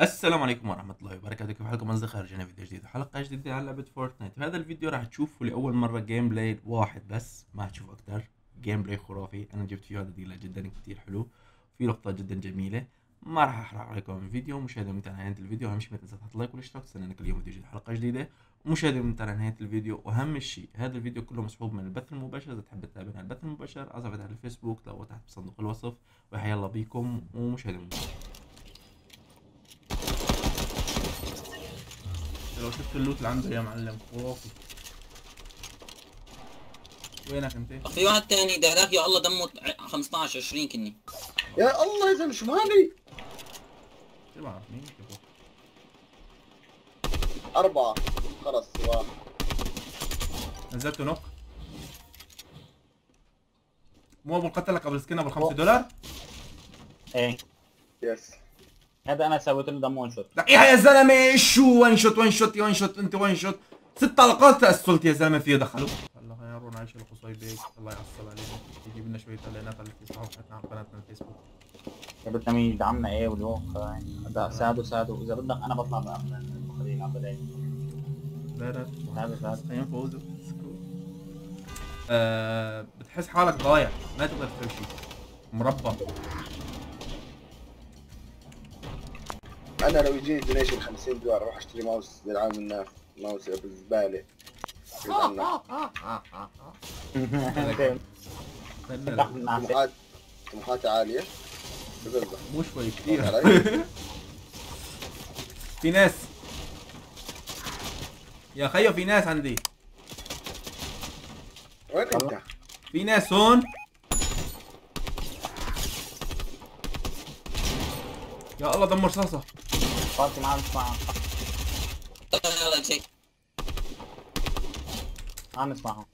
السلام عليكم ورحمة الله وبركاته. كيف حالكم؟ أصدقاء رجعنا فيديو جديد حلقة جديدة على لعبة فورتنايت في هذا الفيديو راح تشوفوا لأول مرة gameplay واحد بس. ما هتشوفوا أكتر gameplay خرافي. أنا جبت فيه هذا ديلا جدا كتير حلو. في لقطات جدا جميلة. ما راح أحرق عليكم الفيديو. مشاهدة ممتعة نهاية الفيديو. أهم شيء ما تنسى تحط like والاشتراك تستنى كل يوم فيديو جديد حلقة جديدة. ومشاهدة ممتعة نهاية الفيديو. وأهم شيء هذا الفيديو كله مسحوب من البث المباشر. إذا تحب تتابعنا البث المباشر على صفحة الفيسبوك تلاقوه تحت بصندوق الوصف. وحيا الله بيكم. ومشاهدة ممتعة لو شفت اللوت اللي عنده يا معلم خرافي. وينك انت؟ في واحد تاني ده هذاك يا الله دمه 15 20 كني. يا الله يا زلمه شو مالي مين كيف أربعة. خلص واحد. نزلته نوك. مو أبو قتلك قبل أبو 5 دولار؟ إيه. يس هذا أنا سويت له دم ون شوت دقيقة يا زلمة شو وان شوت وان شوت وان شوت أنت وان شوت ست طلقات تأسلت يا زلمة فيه دخلوا. الله يا رون عايش القصيبيك الله يعصب علينا يجيب لنا شوية اعلانات على صفحتنا على قناتنا الفيسبوك. يا بدنا مين يدعمنا إيه واليوم؟ هذا ساعدوا ساعدوا إذا بدك أنا بطلع بقى. من المخرجين على بداية لا لا. ساعدوا ساعدوا خلينا نفوزوا آه بتحس حالك ضايع. ما تقدر تسوي شيء. مربى أنا لو يجيني دونيشن 50 دولار أروح أشتري ماوس زي العالم الناس ماوس عنك. طموحات طموحاتي عالية. بزبط مو شوي كثير؟ في ناس. يا خيو في ناس عندي. وين أنت؟ في ناس هون. يا الله دمر رصاصة فاطمة ما عم نسمعها لا لا شيء ما عم نسمعها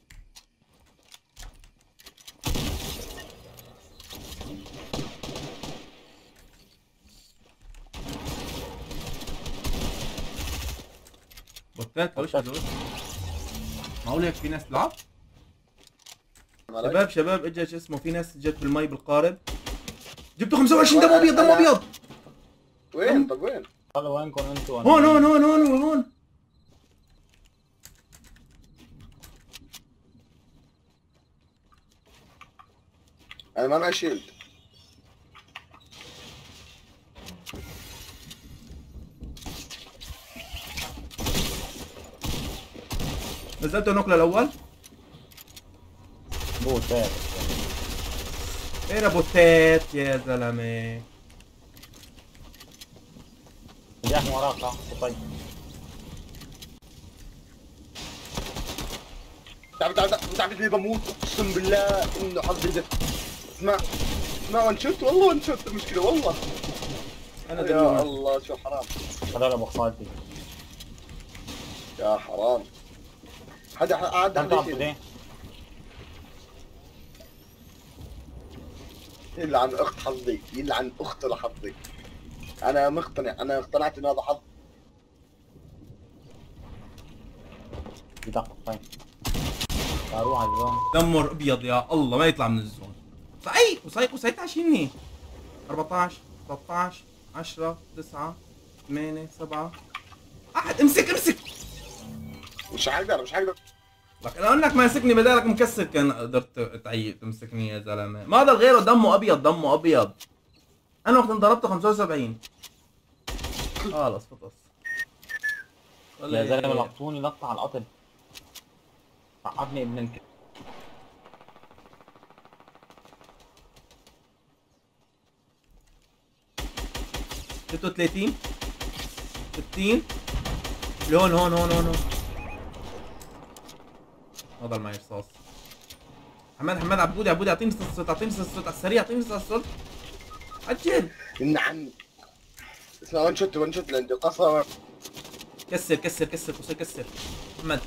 بوتات وش هدول معقول هيك في ناس تلعب؟ شباب شباب اجى شو اسمه في ناس جت بالمي بالقارب. جبتوا 25 دم أبيض دم أبيض. وين؟ طب وين؟ والله وينكم أنتوا هون هون هون هون هون أنا ما معي شيلد نزلته knock للاول بوتات فين بوتات يا زلمه جاه وراك طيب. تعرف تعرف تعرف تعرف إني بموت. أقسم بالله إنه حظي زفت اسمع اسمع one shot والله one shot المشكلة والله. أنا يا الله شو حرام. هذول أبو خالتي. يا حرام. حدا قعد عندي يلعن أخت حظي يلعن اخته لحظي. أنا مقتنع أنا اقتنعت انه هذا حظ. بدق طيب. أروح على الزون. دمر أبيض يا الله ما يطلع من الزون. صحيح وصحيح وصحيح تعشيني 14 13 10 9 8 7 أحد امسك امسك. مش حقدر مش حقدر. لك لو إنك ماسكني بدالك مكسر كان قدرت تعيد تمسكني يا زلمة. ما ضل غيره دمه أبيض دمه أبيض. أنا وقت ضربته 75 خلص فطس يا زلمة لقطوني لقطة على القتل عقدني ابن الك 36 60 لون هون هون هون هون. ما ضل معي رصاص حماد حماد عبودي عبودي أعطيني الصوت أعطيني الصوت على السريع أعطيني الصوت عجل. نعم. اسمع وان شوت وان شوت لأنه قصر كسر كسر كسر كسر كسر. محمد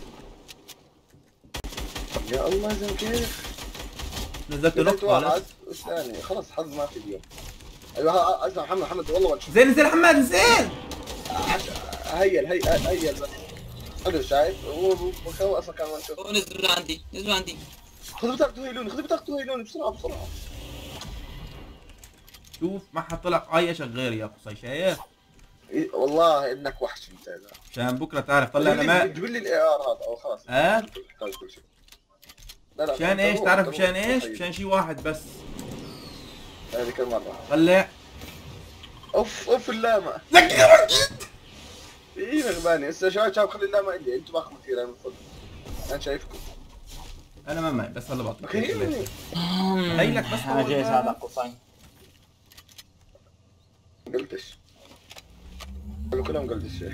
يا الله يا زلمه كيف؟ نزلت واحد. خلاص. والثاني خلص حظ ما في اليوم. أيوه ها- اسمع محمد محمد والله one shot زين نزل حماد نزل heal هي heal. بس حلو شايف وهو أصلا كان one shot هو نزلوا عندي. نزلوا عندي. خذ بطاقته هيلوني خذ بطاقته هيلوني بسرعة بسرعة. شوف ما حد طلع اي شيء غير يا قصي شايف إيه، والله إنك وحش أنت زلمة. عشان بكرة تعرف طلع أنا ما جيب لي ال AR هذا أو خلاص. آه كل شيء. لا لا مشان إيش؟ ضروري- تعرف. مشان إيش؟ طيب. مشان شيء واحد بس. هذيك المره طلع. أوف أوف اللامة. اي غباني. هسه شباب شباب خلي اللامة اللي أنتم ماخذ كثير أنا المفروض. أنا شايفكم. أنا ما معي بس هلا بعطيك. هي لك بس أساعدك قصي قلتش. قالوا كلهم قلتش.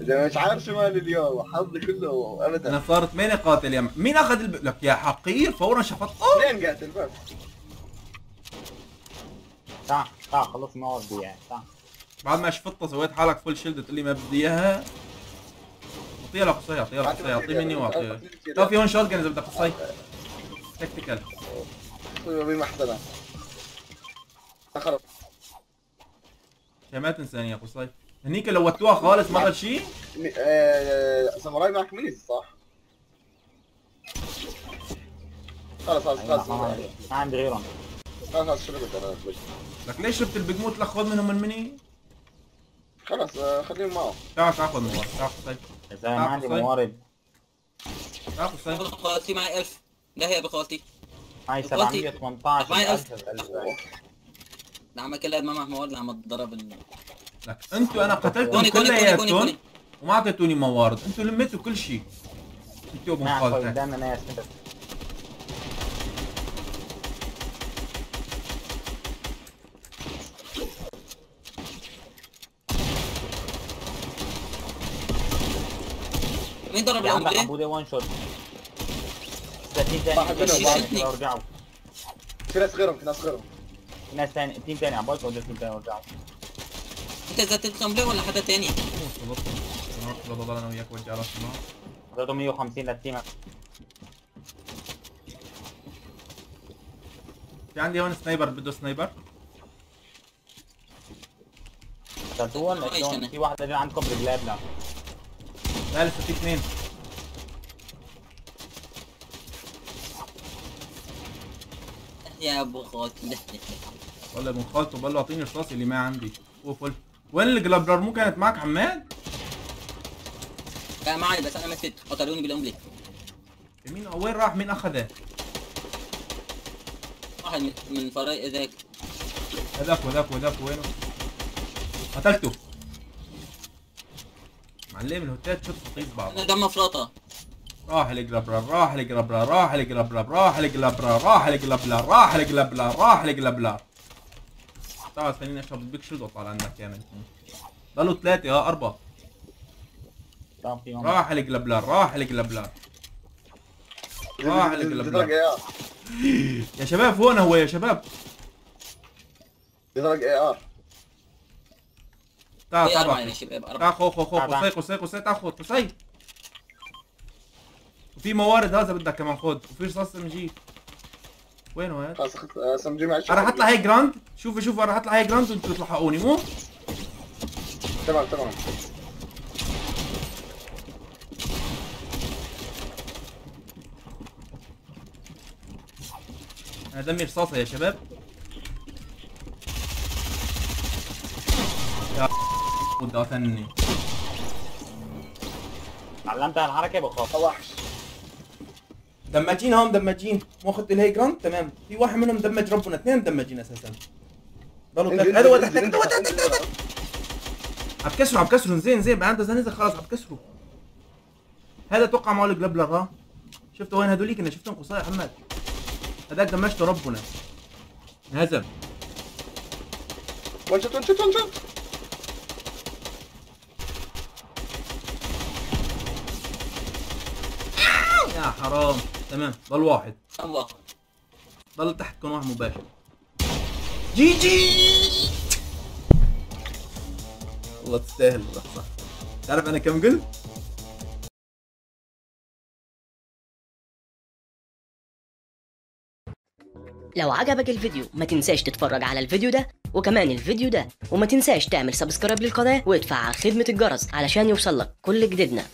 إذا مش عارف شو مالي اليوم حظي كله أنا ابدا. صارت مين قاتل يا م- مين أخذ الب... لك يا حقير فورا شفطه اثنين قاتل بس؟ تعال تعال خلص ما ودي يعني تعال. بعد ما شفطه سويت حالك فول شيلد تقول لي ما بدي إياها. أعطيها لقصي أعطيها لقصي أعطيه مني وأعطيه. لا في هون شوت إذا بدك قصي. تكتيكال عشان ما تنساني يا قصي هنيك لو وتوها خالص ما ضل شيء آه، ساموراي معك مينيز صح؟ خلاص خلاص أيوة، خلاص ما خلاص عندي- غيرهم. خلاص شو قلت أنا لك ليش شربت البقموت لك خذ منهم المني خلاص آه، خليهم معه. تعال تعال خذ موارد تعال قصي يا زلمه ما عندي. موارد. تعال قصي خالتي معي 1000 ده هي بخالتي قلتي- 718 معي ألف ألف. نعم كل قد ما موارد عم تضرب لك أنتوا أنا قتلتهم كوني وما أعطيتوني موارد. أنتوا لميتوا كل شيء. أنتوا ابو نعم مين ضرب وان شوت 30 ثانية واحد منهم، بعد واحد. كده ورجعوا في ناس غيرهم في ناس غيرهم. في ناس ثاني team ثاني عم بوقفوا team ثاني ورجعوا انت ذات القنبلة ولا حدا؟ لا بضل أنا وياك وجه على الصناعة اعطيته 150 لل team. في عندي هون sniper بده sniper. أنا. في واحد عندكم بالجلاب لا لا لسه في اثنين. يا أبو خالتي والله ابن خالته بقول له أعطيني رصاصي اللي ما عندي. هو فل وين الجلابرار؟ مو كانت معك حماد؟ لا معي بس أنا مسكت. قتلوني بالقنبلة مين وين راح؟ مين أخذه؟ واحد من- فريق ذاك هذاك وهذاك وهذاك وينه؟ قتلته. معلم الهوتات شو تقيس بعض. أنا دم فرطة راح الجلابرار راح الجلابرار راح الجلابرار راح الجلابرار راح الجلابرار راح الجلابرار راح الجلابرار تعال خليني اشرب البيك شيلد واطلع عندك كامل ضلوا ثلاثة آه أربعة راح الجلابلار راح الجلابلار راح ار يا شباب هون هو يا شباب يضرق اي ار تعال تعال يا تعال خو خو خو تعال. قصي قصي قصي تاخذ قصي وفي موارد هذا بدك كمان خذ. وفي رصاص MG. وينه هذا؟ خلاص اخذت آه، سمجي معي أنا راح اطلع high ground شوفوا شوفوا أنا راح اطلع high ground وانتوا تلحقوني مو؟ تمام تمام. أنا دمي رصاصة يا شباب. يا بدي اثني علمتها الحركة بخاف وحش. دمجين هون دمجين. مو اخذت الهي جراند تمام. في واحد منهم دمج ربنا اثنين مدمجين أساسا. ضلوا ثلاثة هذا انزل، تحتك هو تحتك. عم كسروا عم كسروا. زين زين بعد إذا نزل خلاص عم كسروا. هذا أتوقع معه الجلبلر ها. شفتوا وين هذوليك أنا شفتهم قصاي حماد هذاك دمجته ربنا. انهزم one shot one shot one shot يا حرام. تمام. ضل واحد. الله. ضل تحت كون واحد مباشر. GG والله تستاهل. صح تعرف أنا كم قلت؟ لو عجبك الفيديو ما تنساش تتفرج على الفيديو ده وكمان الفيديو ده وما تنساش تعمل سبسكرايب للقناة وتفعل خدمة الجرس علشان يوصلك كل جديدنا.